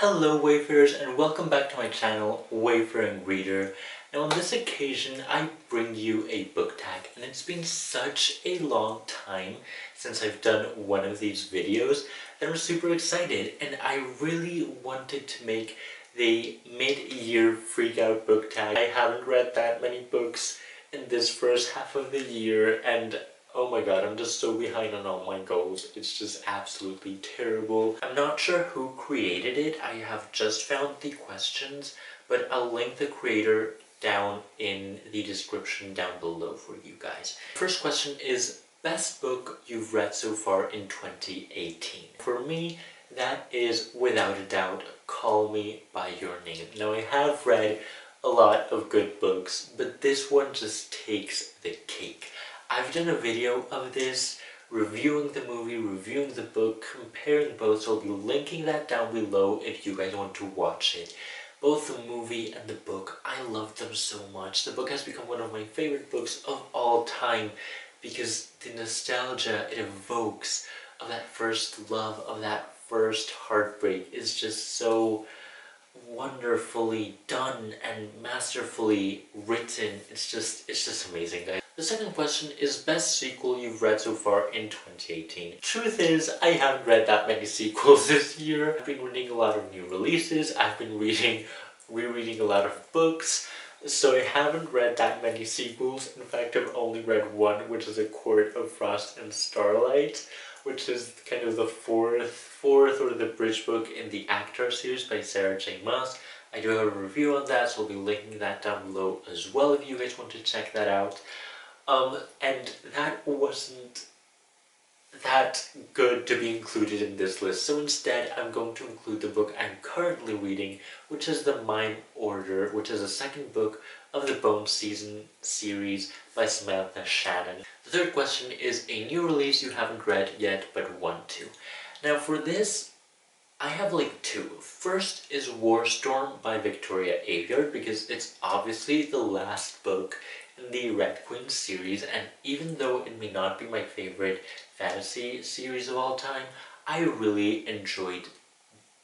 Hello Wayfarers and welcome back to my channel, Wayfaring Reader. Now on this occasion I bring you a book tag and it's been such a long time since I've done one of these videos that I'm super excited and I really wanted to make the mid-year freak out book tag. I haven't read that many books in this first half of the year and Oh my god, I'm just so behind on all my goals. It's just absolutely terrible. I'm not sure who created it. I have just found the questions, but I'll link the creator down in the description down below for you guys. First question is, best book you've read so far in 2018? For me, that is without a doubt Call Me By Your Name. Now I have read a lot of good books, but this one just takes the cake. I've done a video of this, reviewing the movie, reviewing the book, comparing both, so I'll be linking that down below if you guys want to watch it. Both the movie and the book, I love them so much. The book has become one of my favorite books of all time because the nostalgia it evokes of that first love, of that first heartbreak is just so wonderfully done and masterfully written. It's just, it's just amazing, guys. The second question is best sequel you've read so far in 2018. Truth is, I haven't read that many sequels this year. I've been reading a lot of new releases, I've been reading, rereading a lot of books, so I haven't read that many sequels. In fact, I've only read one, which is A Court of Frost and Starlight, which is kind of the fourth, fourth or the bridge book in the ACOTAR series by Sarah J Maas. I do have a review on that, so I'll be linking that down below as well if you guys want to check that out. Um, and that wasn't that good to be included in this list. So instead, I'm going to include the book I'm currently reading, which is The Mime Order, which is the second book of the Bone Season series by Samantha Shannon. The third question is a new release you haven't read yet but want to. Now for this, I have like two. First is War Storm by Victoria Aveyard because it's obviously the last book in the Red Queen series and even though it may not be my favorite fantasy series of all time, I really enjoyed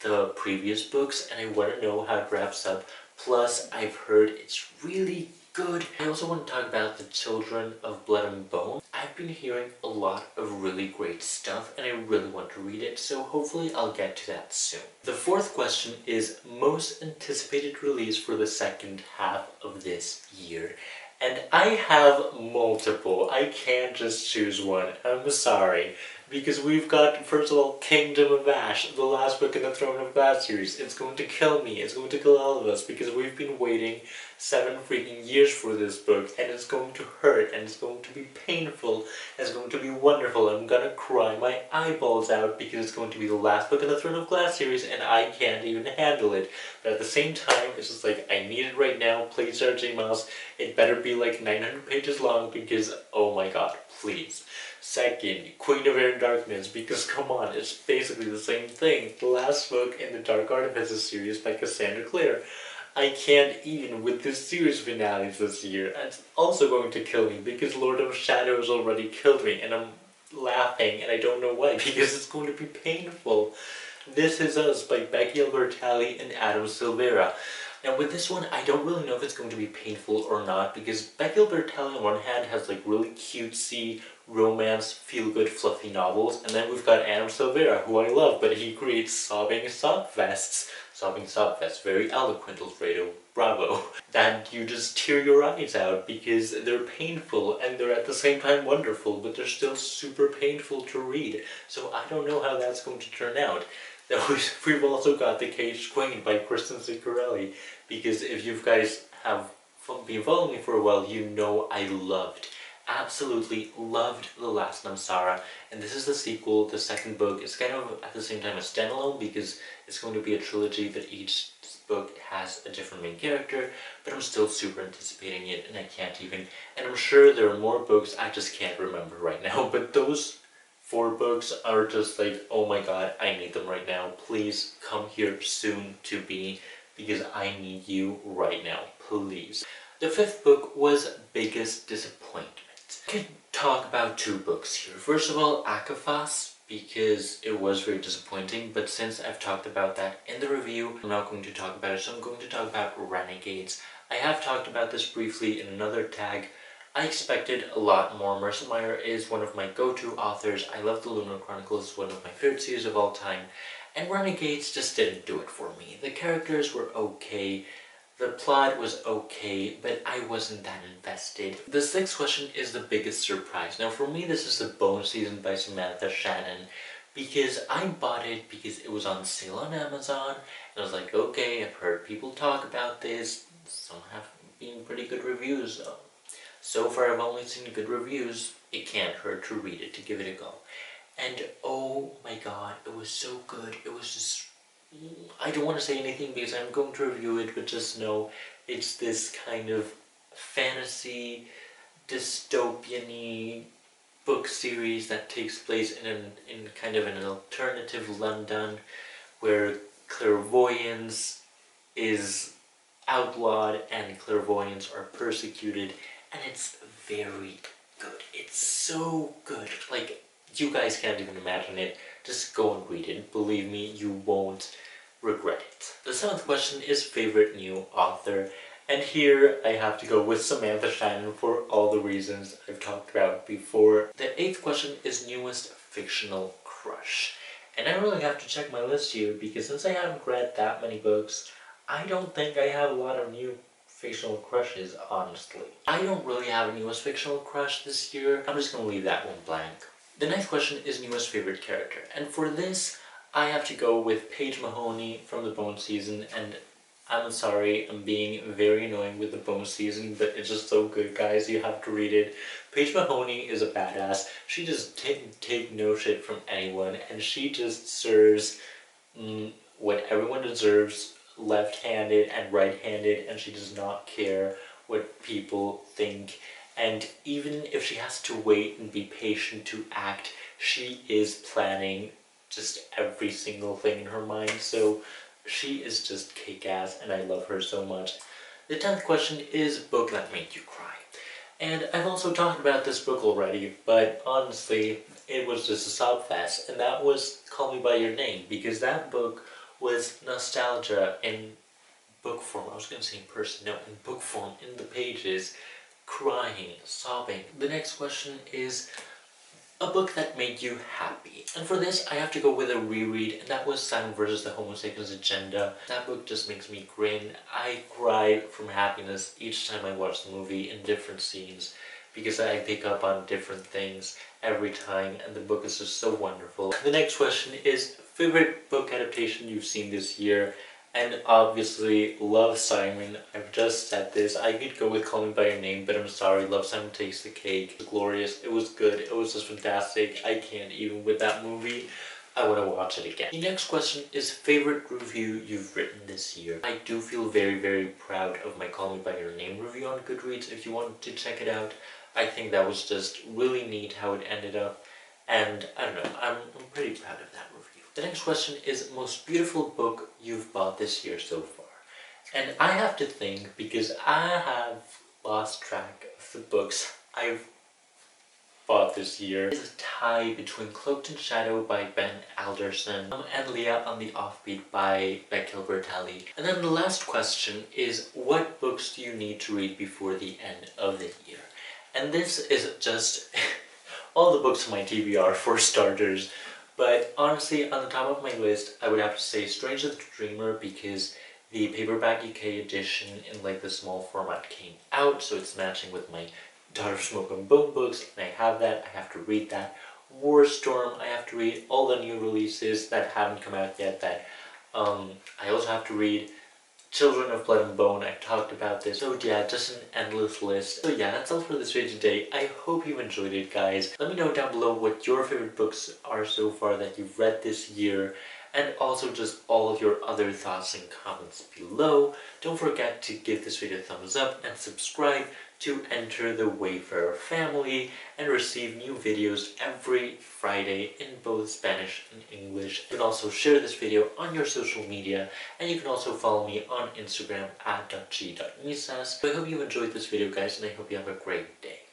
the previous books and I want to know how it wraps up. Plus, I've heard it's really good. I also want to talk about The Children of Blood and Bone. I've been hearing a lot of really great stuff and I really want to read it, so hopefully I'll get to that soon. The fourth question is most anticipated release for the second half of this year. And I have multiple. I can't just choose one. I'm sorry. Because we've got, first of all, Kingdom of Ash, the last book in the Throne of Glass series. It's going to kill me. It's going to kill all of us because we've been waiting seven freaking years for this book and it's going to hurt and it's going to be painful it's going to be wonderful. I'm gonna cry my eyeballs out because it's going to be the last book in the Throne of Glass series and I can't even handle it. But at the same time, it's just like, I need it right now. Please, Sarah J. It better be like 900 pages long because, oh my god, please. Second, Queen of Air and Darkness, because come on, it's basically the same thing. The last book in the Dark Artifices series by Cassandra Clare. I can't even with this series finales this year. It's also going to kill me because Lord of Shadows already killed me and I'm laughing and I don't know why because it's going to be painful. This Is Us by Becky Albertalli and Adam Silvera. Now with this one, I don't really know if it's going to be painful or not because Becky Albertalli on one hand has like really cutesy, romance, feel-good, fluffy novels, and then we've got Adam Silvera, who I love, but he creates sobbing sob vests. Sobbing sob vests, very eloquent, Alfredo, bravo. That you just tear your eyes out because they're painful and they're at the same time wonderful, but they're still super painful to read. So I don't know how that's going to turn out. We've also got The Caged Queen by Kristen Ciccarelli, because if you guys have been following me for a while, you know I loved, absolutely loved The Last Namsara, and this is the sequel, the second book. It's kind of at the same time a standalone because it's going to be a trilogy, but each book has a different main character, but I'm still super anticipating it, and I can't even, and I'm sure there are more books I just can't remember right now, but those four books are just like, oh my god, I need them right now. Please come here soon to be because I need you right now, please. The fifth book was Biggest Disappointment. I could talk about two books here. First of all, ACOFAS because it was very disappointing but since I've talked about that in the review I'm not going to talk about it so I'm going to talk about Renegades. I have talked about this briefly in another tag. I expected a lot more. Marissa Meyer is one of my go-to authors. I love the Lunar Chronicles, one of my favorite series of all time. And Renegades just didn't do it for me. The characters were okay. The plot was okay, but I wasn't that invested. The sixth question is the biggest surprise. Now for me, this is the Bone Season by Samantha Shannon because I bought it because it was on sale on Amazon and I was like, okay, I've heard people talk about this. Some have been pretty good reviews. So far I've only seen good reviews. It can't hurt to read it, to give it a go. And oh my god, it was so good. It was just I don't want to say anything because I'm going to review it, but just know it's this kind of fantasy, dystopian book series that takes place in, an, in kind of an alternative London where clairvoyance is outlawed and clairvoyants are persecuted and it's very good. It's so good. Like, you guys can't even imagine it. Just go and read it. Believe me, you won't regret it. The seventh question is favorite new author. And here I have to go with Samantha Shannon for all the reasons I've talked about before. The eighth question is newest fictional crush. And I really have to check my list here because since I haven't read that many books, I don't think I have a lot of new fictional crushes, honestly. I don't really have a newest fictional crush this year. I'm just gonna leave that one blank. The next question is newest favorite character. And for this, I have to go with Paige Mahoney from the Bone Season, and I'm sorry, I'm being very annoying with the Bone Season, but it's just so good, guys. You have to read it. Paige Mahoney is a badass. She just didn't take no shit from anyone, and she just serves mm, what everyone deserves, left-handed and right-handed, and she does not care what people think. And even if she has to wait and be patient to act, she is planning just every single thing in her mind. So she is just kick-ass and I love her so much. The 10th question is book that made you cry. And I've also talked about this book already, but honestly, it was just a sob fest, and that was Call Me By Your Name, because that book was nostalgia in book form. I was going to say in person, no, in book form, in the pages, crying, sobbing. The next question is a book that made you happy. And for this, I have to go with a reread, and that was Simon versus the Homo Sapiens Agenda. That book just makes me grin. I cry from happiness each time I watch the movie in different scenes because I pick up on different things every time, and the book is just so wonderful. The next question is favorite book adaptation you've seen this year? And obviously, Love Simon. I've just said this. I could go with Call Me By Your Name, but I'm sorry. Love Simon Takes the Cake. It glorious. It was good. It was just fantastic. I can't even with that movie. I want to watch it again. The next question is favorite review you've written this year. I do feel very, very proud of my Call Me By Your Name review on Goodreads. If you want to check it out, I think that was just really neat how it ended up. And I don't know, I'm, I'm pretty proud of that review. The next question is most beautiful book you've bought this year so far. And I have to think because I have lost track of the books I've bought this year. It's a tie between Cloaked in Shadow by Ben Alderson um, and Leah on the Offbeat by Becky Albertalli. And then the last question is what books do you need to read before the end of the year? And this is just all the books on my TBR for starters. But honestly, on the top of my list, I would have to say Strange the Dreamer because the paperback UK edition in like the small format came out, so it's matching with my Daughter of Smoke and Bone books, and I have that, I have to read that. War Storm, I have to read all the new releases that haven't come out yet that um, I also have to read Children of Blood and Bone, I talked about this. So yeah, just an endless list. So yeah, that's all for this video today. I hope you enjoyed it, guys. Let me know down below what your favorite books are so far that you've read this year. And also just all of your other thoughts and comments below. Don't forget to give this video a thumbs up and subscribe to enter the Wayfarer family and receive new videos every Friday in both Spanish and English. You can also share this video on your social media and you can also follow me on Instagram at .g.misas. So I hope you enjoyed this video guys and I hope you have a great day.